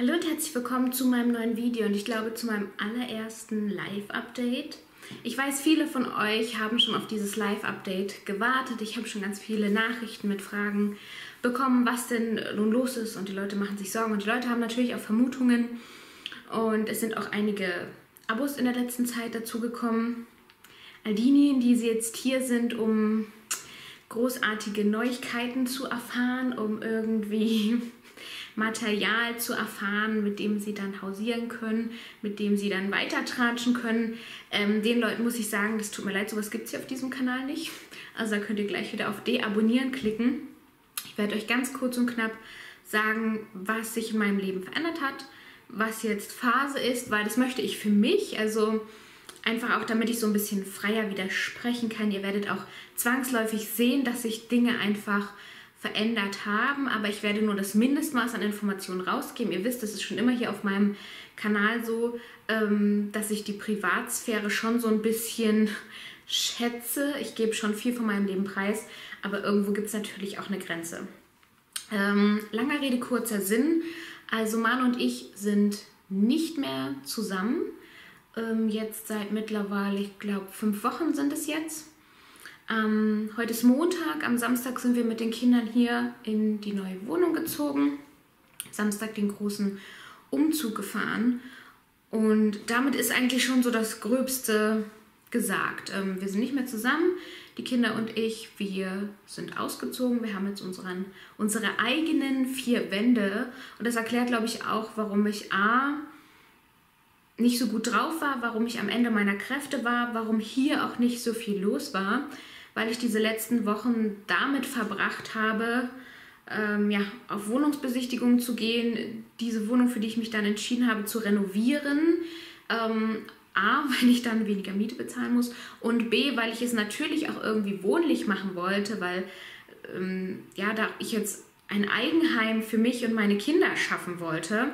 Hallo und herzlich willkommen zu meinem neuen Video und ich glaube zu meinem allerersten Live-Update. Ich weiß, viele von euch haben schon auf dieses Live-Update gewartet. Ich habe schon ganz viele Nachrichten mit Fragen bekommen, was denn nun los ist und die Leute machen sich Sorgen und die Leute haben natürlich auch Vermutungen und es sind auch einige Abos in der letzten Zeit dazugekommen. All diejenigen, die jetzt hier sind, um großartige Neuigkeiten zu erfahren, um irgendwie Material zu erfahren, mit dem sie dann hausieren können, mit dem sie dann weiter tratschen können. Ähm, den Leuten muss ich sagen, das tut mir leid, sowas gibt es hier auf diesem Kanal nicht. Also da könnt ihr gleich wieder auf Deabonnieren klicken. Ich werde euch ganz kurz und knapp sagen, was sich in meinem Leben verändert hat, was jetzt Phase ist, weil das möchte ich für mich, also einfach auch damit ich so ein bisschen freier widersprechen kann. Ihr werdet auch zwangsläufig sehen, dass sich Dinge einfach verändert haben, aber ich werde nur das Mindestmaß an Informationen rausgeben. Ihr wisst, das ist schon immer hier auf meinem Kanal so, ähm, dass ich die Privatsphäre schon so ein bisschen schätze. Ich gebe schon viel von meinem Leben preis, aber irgendwo gibt es natürlich auch eine Grenze. Ähm, langer Rede, kurzer Sinn. Also Man und ich sind nicht mehr zusammen. Ähm, jetzt seit mittlerweile, ich glaube, fünf Wochen sind es jetzt. Ähm, heute ist Montag, am Samstag sind wir mit den Kindern hier in die neue Wohnung gezogen. Samstag den großen Umzug gefahren. Und damit ist eigentlich schon so das Gröbste gesagt. Ähm, wir sind nicht mehr zusammen, die Kinder und ich. Wir sind ausgezogen. Wir haben jetzt unseren, unsere eigenen vier Wände. Und das erklärt, glaube ich, auch, warum ich A nicht so gut drauf war, warum ich am Ende meiner Kräfte war, warum hier auch nicht so viel los war weil ich diese letzten Wochen damit verbracht habe, ähm, ja, auf Wohnungsbesichtigungen zu gehen, diese Wohnung, für die ich mich dann entschieden habe, zu renovieren. Ähm, A, weil ich dann weniger Miete bezahlen muss und B, weil ich es natürlich auch irgendwie wohnlich machen wollte, weil ähm, ja, da ich jetzt ein Eigenheim für mich und meine Kinder schaffen wollte,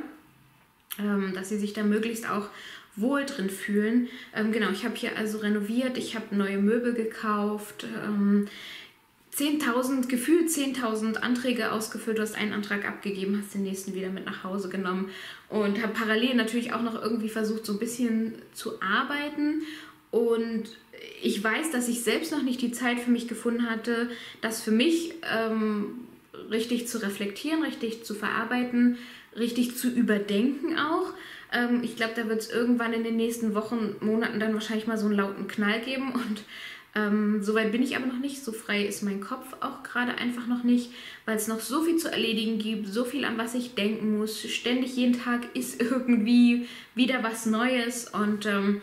ähm, dass sie sich da möglichst auch wohl drin fühlen. Ähm, genau, ich habe hier also renoviert, ich habe neue Möbel gekauft. Ähm, 10.000, gefühlt 10.000 Anträge ausgefüllt. Du hast einen Antrag abgegeben, hast den nächsten wieder mit nach Hause genommen und habe parallel natürlich auch noch irgendwie versucht, so ein bisschen zu arbeiten. Und ich weiß, dass ich selbst noch nicht die Zeit für mich gefunden hatte, das für mich ähm, richtig zu reflektieren, richtig zu verarbeiten, richtig zu überdenken auch. Ähm, ich glaube, da wird es irgendwann in den nächsten Wochen, Monaten dann wahrscheinlich mal so einen lauten Knall geben und ähm, Soweit bin ich aber noch nicht. So frei ist mein Kopf auch gerade einfach noch nicht, weil es noch so viel zu erledigen gibt, so viel an was ich denken muss. Ständig jeden Tag ist irgendwie wieder was Neues und ähm,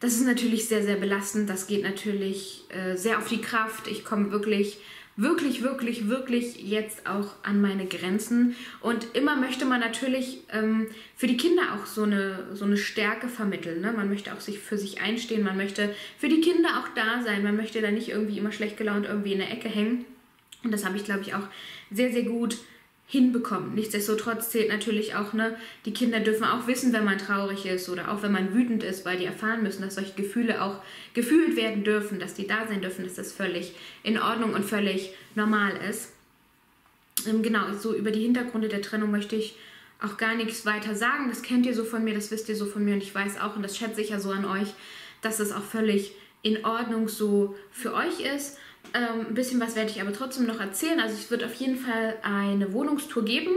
das ist natürlich sehr, sehr belastend. Das geht natürlich äh, sehr auf die Kraft. Ich komme wirklich wirklich, wirklich, wirklich jetzt auch an meine Grenzen. Und immer möchte man natürlich ähm, für die Kinder auch so eine, so eine Stärke vermitteln. Ne? Man möchte auch sich für sich einstehen, man möchte für die Kinder auch da sein, man möchte da nicht irgendwie immer schlecht gelaunt irgendwie in der Ecke hängen. Und das habe ich, glaube ich, auch sehr, sehr gut hinbekommen. Nichtsdestotrotz zählt natürlich auch, ne, die Kinder dürfen auch wissen, wenn man traurig ist oder auch wenn man wütend ist, weil die erfahren müssen, dass solche Gefühle auch gefühlt werden dürfen, dass die da sein dürfen, dass das völlig in Ordnung und völlig normal ist. Ähm, genau, so über die Hintergründe der Trennung möchte ich auch gar nichts weiter sagen. Das kennt ihr so von mir, das wisst ihr so von mir und ich weiß auch, und das schätze ich ja so an euch, dass es auch völlig in Ordnung so für euch ist. Ähm, ein bisschen was werde ich aber trotzdem noch erzählen. Also es wird auf jeden Fall eine Wohnungstour geben.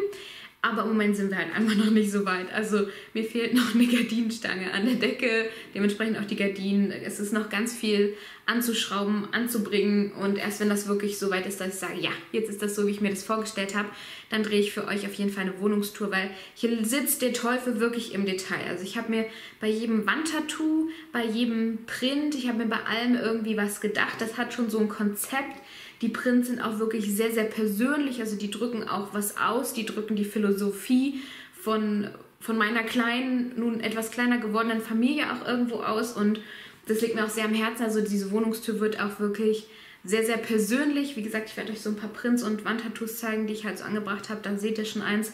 Aber im Moment sind wir halt einfach noch nicht so weit. Also mir fehlt noch eine Gardinenstange an der Decke, dementsprechend auch die Gardinen. Es ist noch ganz viel anzuschrauben, anzubringen und erst wenn das wirklich so weit ist, dass ich sage, ja, jetzt ist das so, wie ich mir das vorgestellt habe, dann drehe ich für euch auf jeden Fall eine Wohnungstour, weil hier sitzt der Teufel wirklich im Detail. Also ich habe mir bei jedem Wandtattoo, bei jedem Print, ich habe mir bei allem irgendwie was gedacht. Das hat schon so ein Konzept die Prints sind auch wirklich sehr, sehr persönlich, also die drücken auch was aus, die drücken die Philosophie von, von meiner kleinen, nun etwas kleiner gewordenen Familie auch irgendwo aus und das liegt mir auch sehr am Herzen. Also diese Wohnungstür wird auch wirklich sehr, sehr persönlich. Wie gesagt, ich werde euch so ein paar Prints und Wandtattoos zeigen, die ich halt so angebracht habe. Da seht ihr schon eins.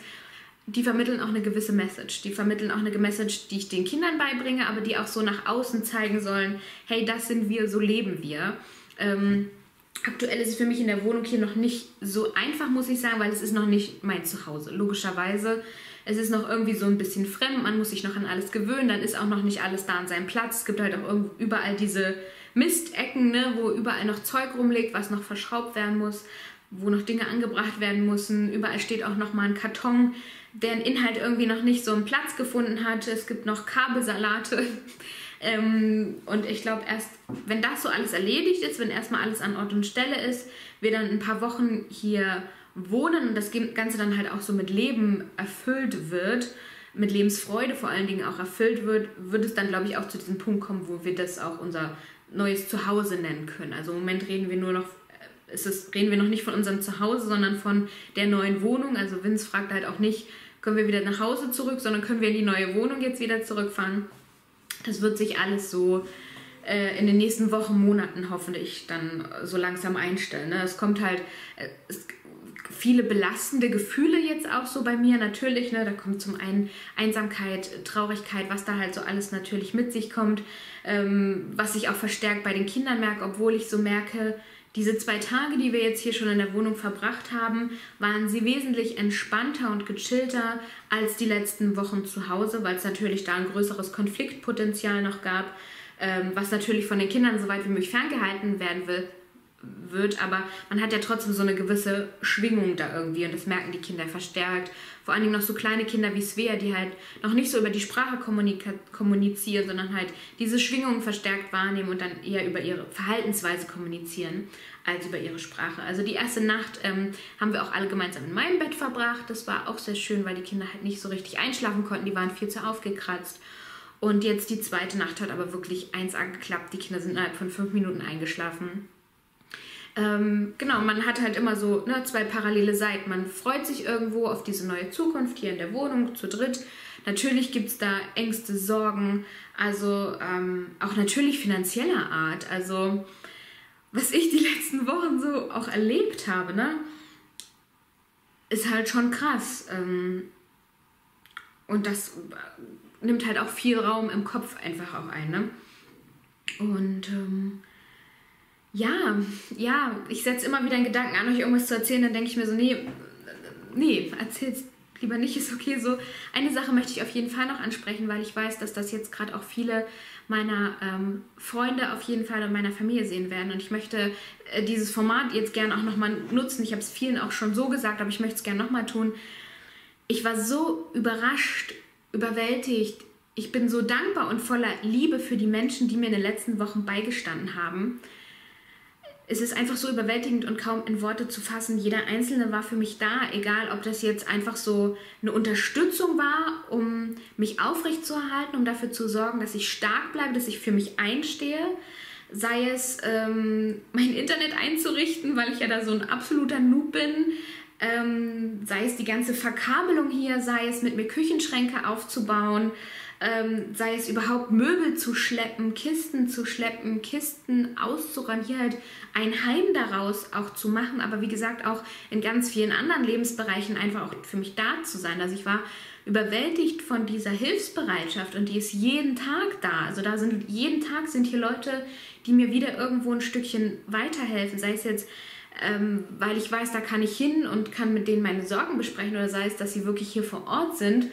Die vermitteln auch eine gewisse Message. Die vermitteln auch eine Message, die ich den Kindern beibringe, aber die auch so nach außen zeigen sollen, hey, das sind wir, so leben wir. Ähm, Aktuell ist es für mich in der Wohnung hier noch nicht so einfach, muss ich sagen, weil es ist noch nicht mein Zuhause. Logischerweise. es ist noch irgendwie so ein bisschen fremd, man muss sich noch an alles gewöhnen, dann ist auch noch nicht alles da an seinem Platz. Es gibt halt auch überall diese Mistecken, ne, wo überall noch Zeug rumliegt, was noch verschraubt werden muss, wo noch Dinge angebracht werden müssen. Überall steht auch noch mal ein Karton, deren Inhalt irgendwie noch nicht so einen Platz gefunden hat. Es gibt noch Kabelsalate. ähm, und ich glaube, erst wenn das so alles erledigt ist, wenn erstmal alles an Ort und Stelle ist, wir dann ein paar Wochen hier wohnen und das Ganze dann halt auch so mit Leben erfüllt wird, mit Lebensfreude vor allen Dingen auch erfüllt wird, wird es dann, glaube ich, auch zu diesem Punkt kommen, wo wir das auch unser neues Zuhause nennen können. Also im Moment reden wir nur noch ist es, reden wir noch nicht von unserem Zuhause, sondern von der neuen Wohnung. Also Vince fragt halt auch nicht, können wir wieder nach Hause zurück, sondern können wir in die neue Wohnung jetzt wieder zurückfahren. Das wird sich alles so äh, in den nächsten Wochen, Monaten hoffentlich dann so langsam einstellen. Ne? Es kommt halt äh, es, viele belastende Gefühle jetzt auch so bei mir natürlich. Ne? Da kommt zum einen Einsamkeit, Traurigkeit, was da halt so alles natürlich mit sich kommt, ähm, was ich auch verstärkt bei den Kindern merke, obwohl ich so merke, diese zwei Tage, die wir jetzt hier schon in der Wohnung verbracht haben, waren sie wesentlich entspannter und gechillter als die letzten Wochen zu Hause, weil es natürlich da ein größeres Konfliktpotenzial noch gab, ähm, was natürlich von den Kindern so weit wie möglich ferngehalten werden will, wird, aber man hat ja trotzdem so eine gewisse Schwingung da irgendwie und das merken die Kinder verstärkt. Vor allen Dingen noch so kleine Kinder wie Svea, die halt noch nicht so über die Sprache kommunizieren, sondern halt diese Schwingungen verstärkt wahrnehmen und dann eher über ihre Verhaltensweise kommunizieren als über ihre Sprache. Also die erste Nacht ähm, haben wir auch alle gemeinsam in meinem Bett verbracht. Das war auch sehr schön, weil die Kinder halt nicht so richtig einschlafen konnten. Die waren viel zu aufgekratzt. Und jetzt die zweite Nacht hat aber wirklich eins angeklappt. Die Kinder sind innerhalb von fünf Minuten eingeschlafen. Ähm, genau, man hat halt immer so ne, zwei parallele Seiten. Man freut sich irgendwo auf diese neue Zukunft hier in der Wohnung zu dritt. Natürlich gibt es da Ängste, Sorgen, also ähm, auch natürlich finanzieller Art. Also was ich die letzten Wochen so auch erlebt habe, ne, ist halt schon krass. Ähm, und das nimmt halt auch viel Raum im Kopf einfach auch ein. Ne? Und ähm, ja, ja, ich setze immer wieder einen Gedanken an, euch irgendwas zu erzählen, dann denke ich mir so, nee, nee, erzähl's lieber nicht, ist okay so. Eine Sache möchte ich auf jeden Fall noch ansprechen, weil ich weiß, dass das jetzt gerade auch viele meiner ähm, Freunde auf jeden Fall und meiner Familie sehen werden. Und ich möchte äh, dieses Format jetzt gerne auch nochmal nutzen. Ich habe es vielen auch schon so gesagt, aber ich möchte es gerne nochmal tun. Ich war so überrascht, überwältigt. Ich bin so dankbar und voller Liebe für die Menschen, die mir in den letzten Wochen beigestanden haben es ist einfach so überwältigend und kaum in Worte zu fassen. Jeder Einzelne war für mich da, egal ob das jetzt einfach so eine Unterstützung war, um mich aufrechtzuerhalten, um dafür zu sorgen, dass ich stark bleibe, dass ich für mich einstehe. Sei es ähm, mein Internet einzurichten, weil ich ja da so ein absoluter Noob bin. Ähm, sei es die ganze Verkabelung hier, sei es mit mir Küchenschränke aufzubauen ähm, sei es überhaupt Möbel zu schleppen, Kisten zu schleppen, Kisten auszuräumen, hier halt ein Heim daraus auch zu machen, aber wie gesagt auch in ganz vielen anderen Lebensbereichen einfach auch für mich da zu sein. Also ich war überwältigt von dieser Hilfsbereitschaft und die ist jeden Tag da. Also da sind jeden Tag sind hier Leute, die mir wieder irgendwo ein Stückchen weiterhelfen, sei es jetzt ähm, weil ich weiß, da kann ich hin und kann mit denen meine Sorgen besprechen oder sei es, dass sie wirklich hier vor Ort sind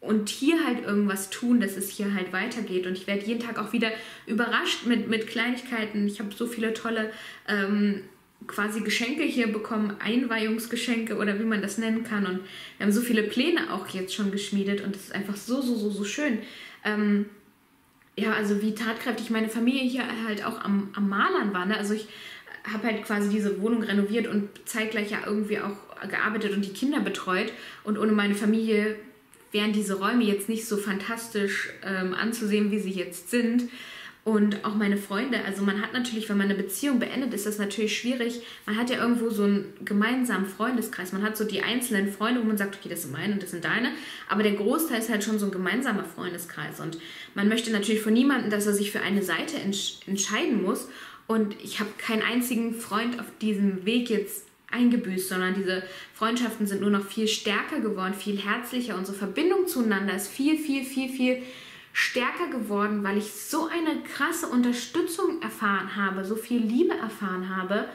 und hier halt irgendwas tun, dass es hier halt weitergeht. Und ich werde jeden Tag auch wieder überrascht mit, mit Kleinigkeiten. Ich habe so viele tolle ähm, quasi Geschenke hier bekommen, Einweihungsgeschenke oder wie man das nennen kann. Und wir haben so viele Pläne auch jetzt schon geschmiedet und es ist einfach so, so, so, so schön. Ähm, ja, also wie tatkräftig meine Familie hier halt auch am, am Malern war. Ne? Also ich habe halt quasi diese Wohnung renoviert und zeitgleich ja irgendwie auch gearbeitet und die Kinder betreut. Und ohne meine Familie wären diese Räume jetzt nicht so fantastisch ähm, anzusehen, wie sie jetzt sind. Und auch meine Freunde, also man hat natürlich, wenn man eine Beziehung beendet, ist das natürlich schwierig. Man hat ja irgendwo so einen gemeinsamen Freundeskreis. Man hat so die einzelnen Freunde, wo man sagt, okay, das sind meine und das sind deine. Aber der Großteil ist halt schon so ein gemeinsamer Freundeskreis. Und man möchte natürlich von niemandem, dass er sich für eine Seite entsch entscheiden muss. Und ich habe keinen einzigen Freund auf diesem Weg jetzt eingebüßt, sondern diese Freundschaften sind nur noch viel stärker geworden, viel herzlicher. Unsere Verbindung zueinander ist viel, viel, viel, viel stärker geworden, weil ich so eine krasse Unterstützung erfahren habe, so viel Liebe erfahren habe.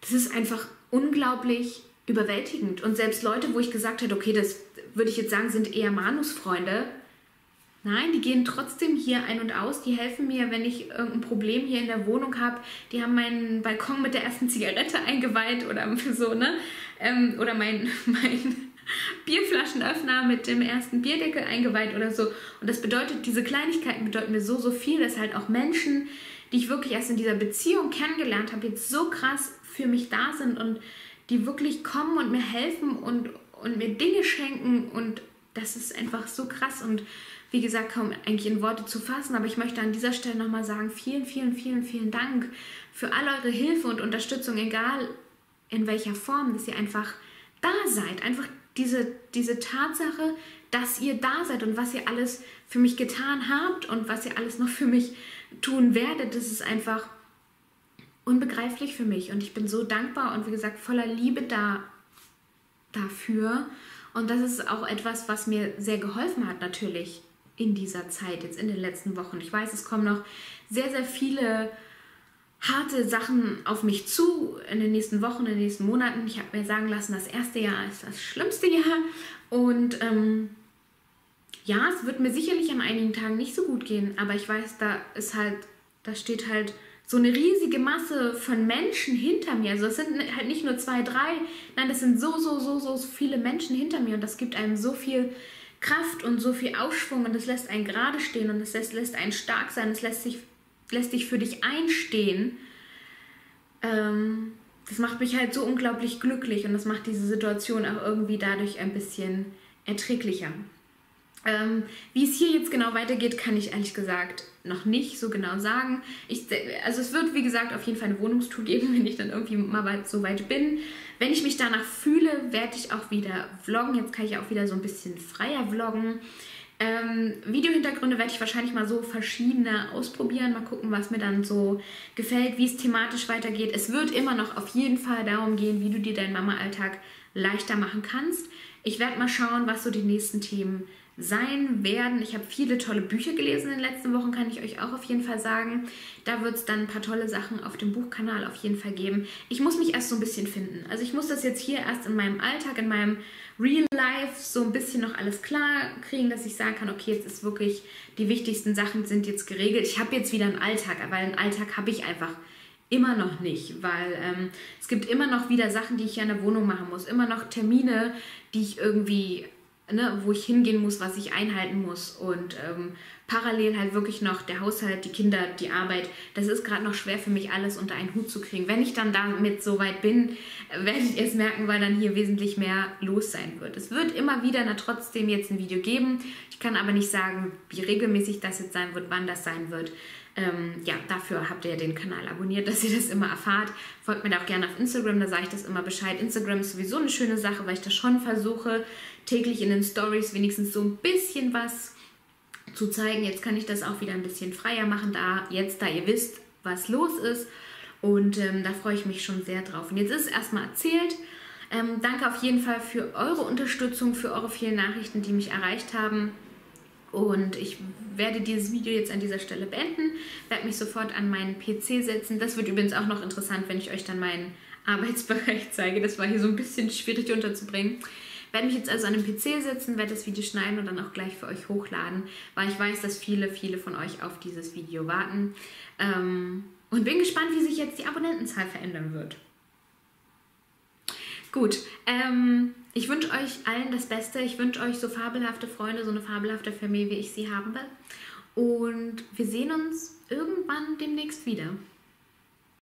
Das ist einfach unglaublich überwältigend. Und selbst Leute, wo ich gesagt hätte, okay, das würde ich jetzt sagen, sind eher Manusfreunde, Nein, die gehen trotzdem hier ein und aus. Die helfen mir, wenn ich irgendein Problem hier in der Wohnung habe. Die haben meinen Balkon mit der ersten Zigarette eingeweiht oder so, ne? Ähm, oder mein, mein Bierflaschenöffner mit dem ersten Bierdeckel eingeweiht oder so. Und das bedeutet, diese Kleinigkeiten bedeuten mir so, so viel, dass halt auch Menschen, die ich wirklich erst in dieser Beziehung kennengelernt habe, jetzt so krass für mich da sind und die wirklich kommen und mir helfen und, und mir Dinge schenken und das ist einfach so krass und wie gesagt, kaum eigentlich in Worte zu fassen, aber ich möchte an dieser Stelle nochmal sagen, vielen, vielen, vielen, vielen Dank für all eure Hilfe und Unterstützung, egal in welcher Form, dass ihr einfach da seid. Einfach diese, diese Tatsache, dass ihr da seid und was ihr alles für mich getan habt und was ihr alles noch für mich tun werdet, das ist einfach unbegreiflich für mich. Und ich bin so dankbar und wie gesagt voller Liebe da dafür. Und das ist auch etwas, was mir sehr geholfen hat, natürlich in dieser Zeit, jetzt in den letzten Wochen. Ich weiß, es kommen noch sehr, sehr viele harte Sachen auf mich zu in den nächsten Wochen, in den nächsten Monaten. Ich habe mir sagen lassen, das erste Jahr ist das schlimmste Jahr. Und ähm, ja, es wird mir sicherlich an einigen Tagen nicht so gut gehen, aber ich weiß, da ist halt, da steht halt so eine riesige Masse von Menschen hinter mir. Also es sind halt nicht nur zwei, drei, nein, das sind so, so, so, so viele Menschen hinter mir und das gibt einem so viel Kraft und so viel Aufschwung und es lässt einen gerade stehen und es lässt, lässt einen stark sein, es lässt, sich, lässt dich für dich einstehen. Ähm, das macht mich halt so unglaublich glücklich und das macht diese Situation auch irgendwie dadurch ein bisschen erträglicher. Ähm, wie es hier jetzt genau weitergeht, kann ich ehrlich gesagt noch nicht so genau sagen. Ich, also es wird, wie gesagt, auf jeden Fall eine Wohnungstour geben, wenn ich dann irgendwie mal weit, so weit bin. Wenn ich mich danach fühle, werde ich auch wieder vloggen. Jetzt kann ich auch wieder so ein bisschen freier vloggen. Ähm, Videohintergründe werde ich wahrscheinlich mal so verschiedene ausprobieren, mal gucken, was mir dann so gefällt, wie es thematisch weitergeht. Es wird immer noch auf jeden Fall darum gehen, wie du dir deinen Mama-Alltag leichter machen kannst. Ich werde mal schauen, was so die nächsten Themen sind sein werden. Ich habe viele tolle Bücher gelesen in den letzten Wochen, kann ich euch auch auf jeden Fall sagen. Da wird es dann ein paar tolle Sachen auf dem Buchkanal auf jeden Fall geben. Ich muss mich erst so ein bisschen finden. Also ich muss das jetzt hier erst in meinem Alltag, in meinem Real Life so ein bisschen noch alles klar kriegen, dass ich sagen kann, okay, jetzt ist wirklich, die wichtigsten Sachen sind jetzt geregelt. Ich habe jetzt wieder einen Alltag, aber einen Alltag habe ich einfach immer noch nicht, weil ähm, es gibt immer noch wieder Sachen, die ich hier in der Wohnung machen muss, immer noch Termine, die ich irgendwie ne, wo ich hingehen muss, was ich einhalten muss und ähm, parallel halt wirklich noch der Haushalt, die Kinder, die Arbeit. Das ist gerade noch schwer für mich alles unter einen Hut zu kriegen. Wenn ich dann damit so weit bin, werdet ihr es merken, weil dann hier wesentlich mehr los sein wird. Es wird immer wieder na, trotzdem jetzt ein Video geben. Ich kann aber nicht sagen, wie regelmäßig das jetzt sein wird, wann das sein wird. Ähm, ja, dafür habt ihr den Kanal abonniert, dass ihr das immer erfahrt. Folgt mir da auch gerne auf Instagram, da sage ich das immer Bescheid. Instagram ist sowieso eine schöne Sache, weil ich das schon versuche, täglich in den Stories wenigstens so ein bisschen was zu zeigen. Jetzt kann ich das auch wieder ein bisschen freier machen, da jetzt, da ihr wisst, was los ist. Und ähm, da freue ich mich schon sehr drauf. Und jetzt ist es erstmal erzählt. Ähm, danke auf jeden Fall für eure Unterstützung, für eure vielen Nachrichten, die mich erreicht haben. Und ich werde dieses Video jetzt an dieser Stelle beenden, werde mich sofort an meinen PC setzen. Das wird übrigens auch noch interessant, wenn ich euch dann meinen Arbeitsbereich zeige. Das war hier so ein bisschen schwierig unterzubringen. Werde mich jetzt also an den PC setzen, werde das Video schneiden und dann auch gleich für euch hochladen, weil ich weiß, dass viele, viele von euch auf dieses Video warten. Ähm, und bin gespannt, wie sich jetzt die Abonnentenzahl verändern wird. Gut, ähm, ich wünsche euch allen das Beste. Ich wünsche euch so fabelhafte Freunde, so eine fabelhafte Familie, wie ich sie haben will. Und wir sehen uns irgendwann demnächst wieder.